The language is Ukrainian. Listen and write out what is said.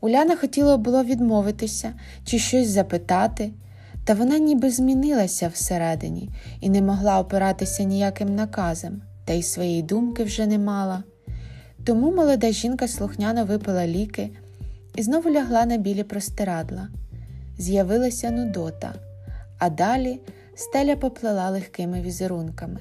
Уляна хотіла було відмовитися чи щось запитати, та вона ніби змінилася всередині і не могла опиратися ніяким наказом, та й своєї думки вже не мала. Тому молода жінка слухняно випила ліки і знову лягла на білі простирадла. З'явилася Нудота, а далі стеля поплила легкими візерунками.